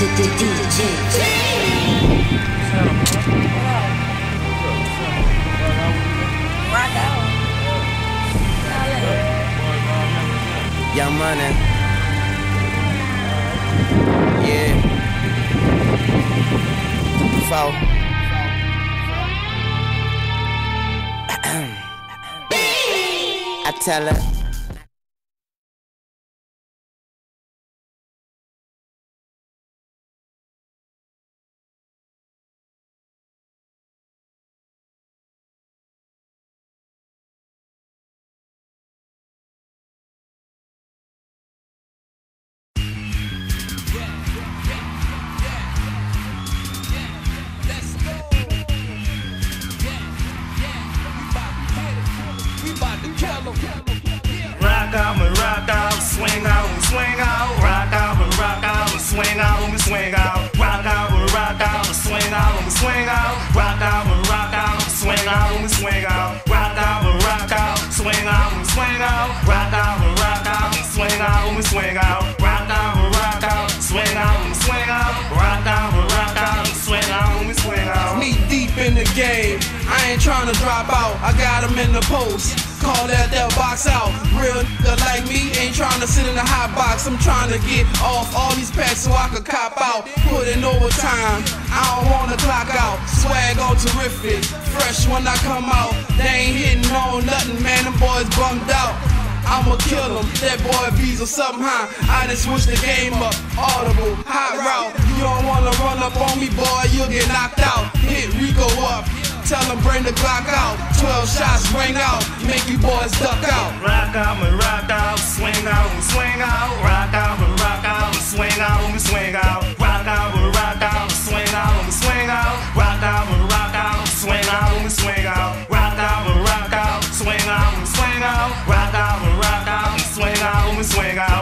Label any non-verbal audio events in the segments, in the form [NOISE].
Young money. Yeah. Four. [CLEARS THROAT] I tell her. Swing out. Rock out and rock out, swing out and swing out. Rock out and rock out swing out and swing out. Rock out and rock out, swing out and swing out. Rock out and rock out swing out and swing out. Knee deep in the game. I ain't trying to drop out. I got him in the post. Call that that box out. Real like me ain't trying sit in the hot box. I'm trying to get off all these packs so I could cop out. Put in overtime. I don't wanna clock out. Swag on terrific. Fresh when I come out. They ain't hitting on nothing, man. Them boys bummed out. I'ma kill him, that boy V's or something high. I just switch the game up, audible, hot route. You don't wanna run up on me, boy, you'll get knocked out. Hit Rico up, tell him bring the Glock out. 12 shots ring out, make you boys duck out. Rock out and rock out, swing out. Swing out.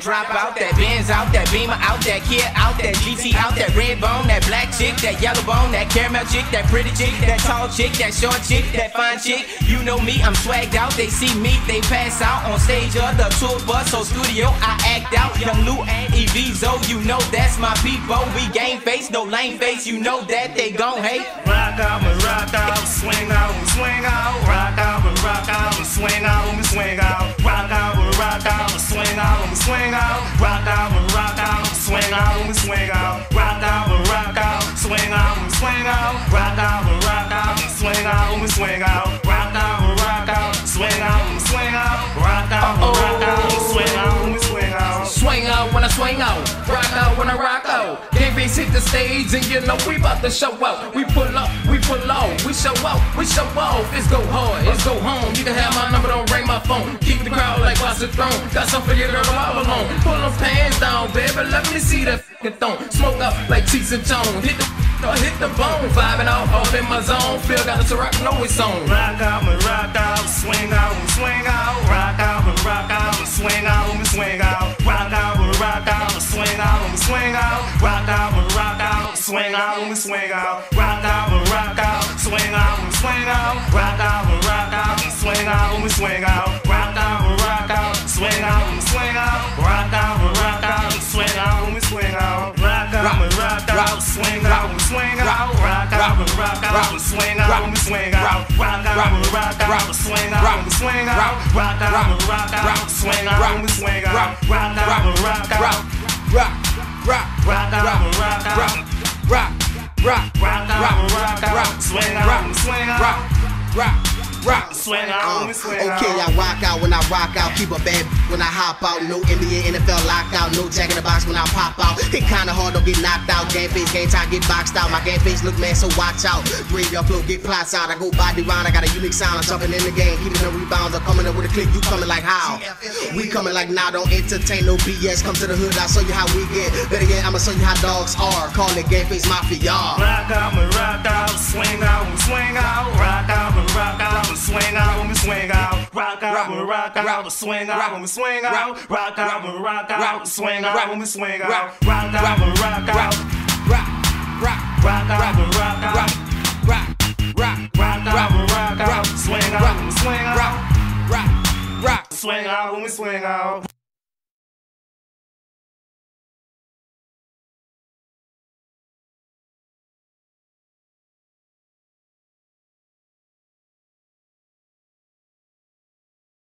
Drop out, that Benz out, that Beamer out, that Kia out, that GT out, that red bone, that black chick, that yellow bone, that caramel chick, that pretty chick, that tall chick, that short chick, that fine chick. You know me, I'm swagged out. They see me, they pass out on stage or the tour bus or studio. I act out, Yung Lew and Evizo. You know that's my people. We game face, no lame face. You know that they gon' hate. Rock out rock out, swing out swing out. Rock out rock out, swing out Rock out and rock out, swing out swing out. Rock out rock out, swing out swing out. Rock out rock out, swing out swing out. Swing out when I swing out, rock out when I rock out. Face hit the stage and you know we about to show out. We pull up, we pull off, we show out, we show off. It's go hard, it's go home. You can have my number, don't ring my phone. Keep the crowd Watch the Throne. Got some for your girl all alone. Pull them pants down, baby, let me see that fucking thong. Smoke up like Cheech and Chong. Hit the or hit the bone, vibing out, off in my zone. Feel got a rock, know it's on. Rock out and rock out, swing out and swing out. Rock out and rock out, swing out and swing out. Rock out and rock out, swing out and swing out. Rock out and rock out, swing out and swing out. Rock out and rock out, swing out and swing out. Rock out and rock out, swing out and swing out out, swing out and swing out. Rock out and rock out, swing out and swing out. Rock out and rock out, swing out and swing out. Rock out and rock out, swing out and swing out. Rock out and rock out. Rock, rock, Swing out and swing out. Okay, I rock out when I rock out. Keep a bad when I hop out. No NBA, NFL lockout. No jack in the box when I pop out. It kinda hard to get knocked out. Game face, game time, get boxed out. My game face look mad, so watch out. Bring your flow, get plots out. I go body round. I got a unique sound. I'm jumping in the game, keeping the rebounds. I'm coming up with a click. You coming like how? We coming like now. Don't entertain no BS. Come to the hood, I'll show you how we get. Better yet, I'ma show you how dogs are. Call it game face mafia. Rock out and rock out, swing out and swing out. Rock out and rock out, swing out out when we swing out, rock out when we rock out, swing out when we swing out, rock out when we rock out, swing out when we swing out, rock out when we rock out, rock, rock, rock out when we rock out, rock, rock, rock out when we rock out, swing out when we swing out, rock, rock, rock, swing out when we swing out.